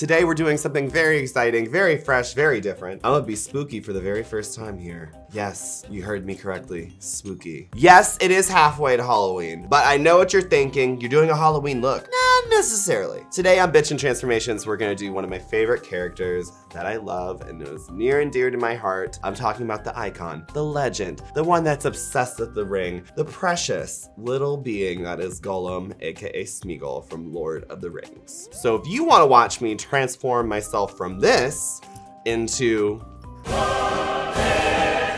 Today we're doing something very exciting, very fresh, very different. I'm gonna be spooky for the very first time here. Yes, you heard me correctly, spooky. Yes, it is halfway to Halloween, but I know what you're thinking. You're doing a Halloween look. Necessarily. Today on Bitchin' Transformations, we're gonna do one of my favorite characters that I love and is near and dear to my heart. I'm talking about the icon, the legend, the one that's obsessed with the ring, the precious little being that is Gollum, aka Smeagol from Lord of the Rings. So if you wanna watch me transform myself from this into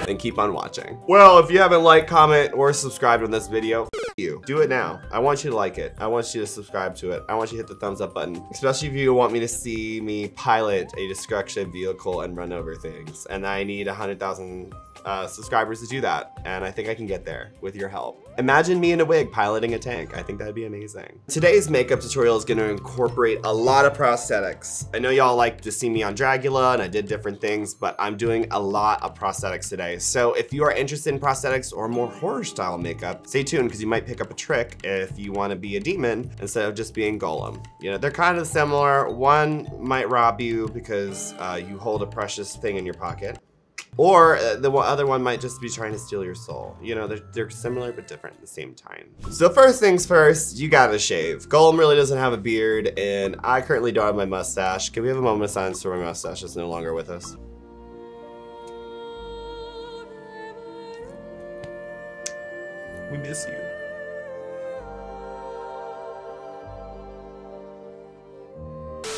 and keep on watching. Well, if you haven't liked, comment, or subscribed on this video, you. Do it now. I want you to like it. I want you to subscribe to it. I want you to hit the thumbs up button, especially if you want me to see me pilot a destruction vehicle and run over things. And I need 100,000 uh, subscribers to do that. And I think I can get there with your help. Imagine me in a wig piloting a tank. I think that'd be amazing. Today's makeup tutorial is gonna incorporate a lot of prosthetics. I know y'all like to see me on Dragula and I did different things, but I'm doing a lot of prosthetics today. So if you are interested in prosthetics or more horror style makeup, stay tuned because you might pick up a trick if you wanna be a demon instead of just being Gollum. You know, they're kind of similar. One might rob you because uh, you hold a precious thing in your pocket. Or uh, the other one might just be trying to steal your soul. You know, they're, they're similar but different at the same time. So first things first, you gotta shave. Gollum really doesn't have a beard and I currently don't have my mustache. Can we have a moment of silence for my mustache is no longer with us? We miss you.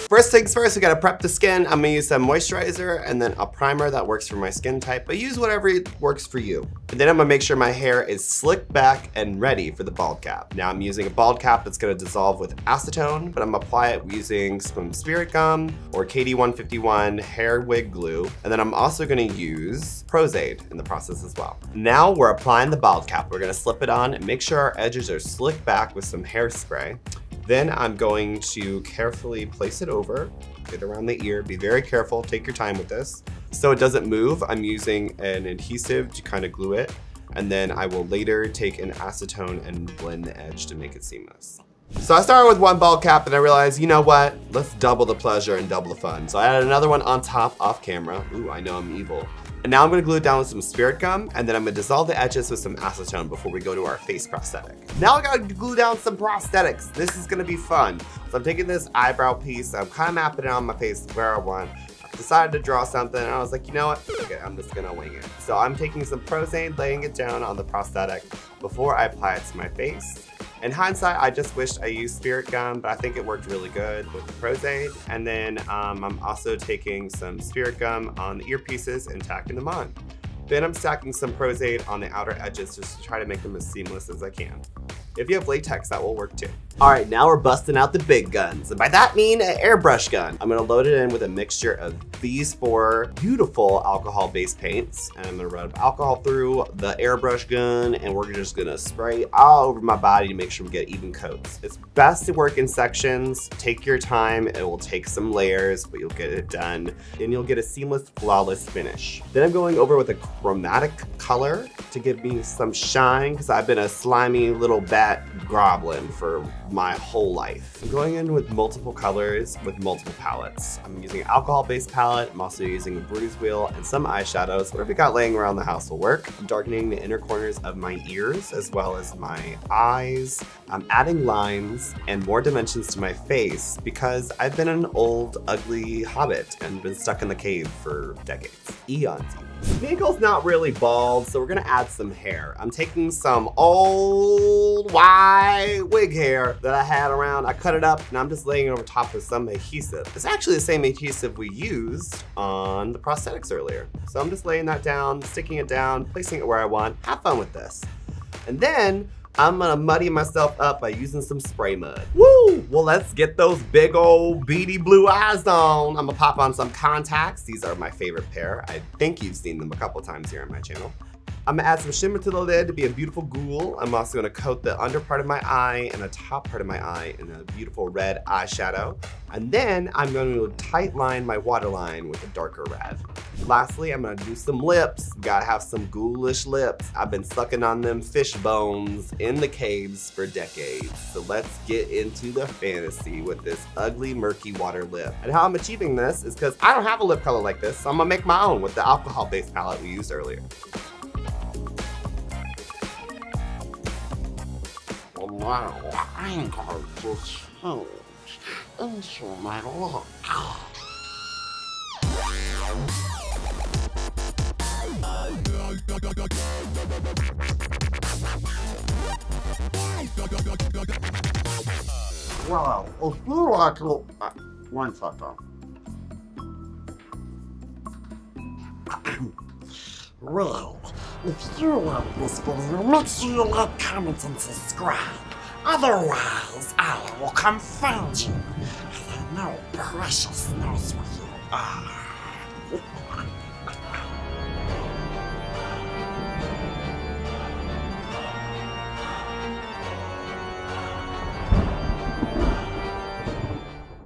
First things first, we gotta prep the skin. I'm gonna use some moisturizer and then a primer that works for my skin type, but use whatever works for you. And then I'm gonna make sure my hair is slicked back and ready for the bald cap. Now I'm using a bald cap that's gonna dissolve with acetone, but I'm gonna apply it using some spirit gum or KD151 hair wig glue. And then I'm also gonna use Pros-Aide in the process as well. Now we're applying the bald cap. We're gonna slip it on and make sure our edges are slicked back with some hairspray. Then I'm going to carefully place it over, get around the ear, be very careful, take your time with this. So it doesn't move, I'm using an adhesive to kind of glue it, and then I will later take an acetone and blend the edge to make it seamless. So I started with one bald cap and I realized, you know what? Let's double the pleasure and double the fun. So I added another one on top off camera. Ooh, I know I'm evil. And now I'm gonna glue it down with some spirit gum and then I'm gonna dissolve the edges with some acetone before we go to our face prosthetic. Now I gotta glue down some prosthetics. This is gonna be fun. So I'm taking this eyebrow piece, I'm kind of mapping it on my face where I want. I decided to draw something and I was like, you know what? Okay, I'm just gonna wing it. So I'm taking some Pros-Aide, laying it down on the prosthetic before I apply it to my face. In hindsight, I just wished I used Spirit Gum, but I think it worked really good with the Pros-Aide. And then um, I'm also taking some Spirit Gum on the earpieces and tacking them on. Then I'm stacking some Pros-Aide on the outer edges just to try to make them as seamless as I can. If you have latex, that will work too. All right, now we're busting out the big guns. And by that mean an airbrush gun. I'm gonna load it in with a mixture of these four beautiful alcohol-based paints. And I'm gonna rub alcohol through the airbrush gun and we're just gonna spray all over my body to make sure we get even coats. It's best to work in sections. Take your time. It will take some layers, but you'll get it done. And you'll get a seamless, flawless finish. Then I'm going over with a chromatic color to give me some shine because I've been a slimy little bat goblin for my whole life. I'm going in with multiple colors with multiple palettes. I'm using an alcohol-based palette. I'm also using a bruise wheel and some eyeshadows. Whatever you got laying around the house will work. I'm darkening the inner corners of my ears as well as my eyes. I'm adding lines and more dimensions to my face because I've been an old, ugly hobbit and been stuck in the cave for decades, eons. Smeagol's not really bald, so we're gonna add some hair. I'm taking some old white wig hair that I had around. I cut it up and I'm just laying it over top of some adhesive. It's actually the same adhesive we used on the prosthetics earlier. So I'm just laying that down, sticking it down, placing it where I want. Have fun with this. And then I'm gonna muddy myself up by using some spray mud. Woo! Well, let's get those big old beady blue eyes on. I'm gonna pop on some contacts. These are my favorite pair. I think you've seen them a couple times here on my channel. I'm gonna add some shimmer to the lid to be a beautiful ghoul. I'm also gonna coat the under part of my eye and the top part of my eye in a beautiful red eyeshadow. And then I'm going to tight line my waterline with a darker red. Lastly, I'm gonna do some lips. Gotta have some ghoulish lips. I've been sucking on them fish bones in the caves for decades. So let's get into the fantasy with this ugly, murky water lip. And how I'm achieving this is because I don't have a lip color like this, so I'm gonna make my own with the alcohol-based palette we used earlier. Wow, I'm going to change into my look. Well, if you like to... Uh, one second. well, if you like this video, make sure you like, comment, and subscribe. Otherwise, I will come find you. I know Precious knows where you are.